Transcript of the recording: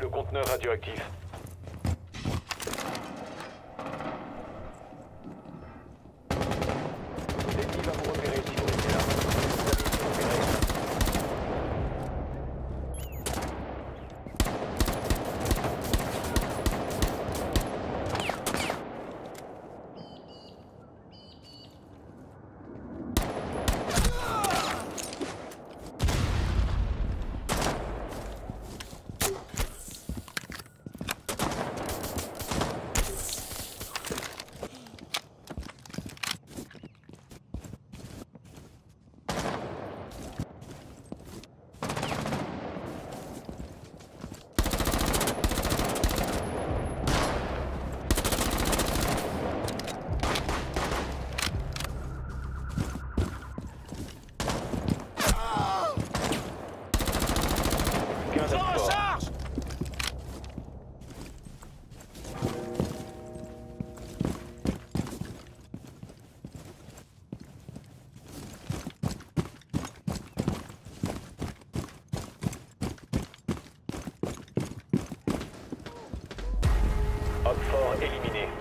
le conteneur radioactif. D'espoir. Homme fort éliminé.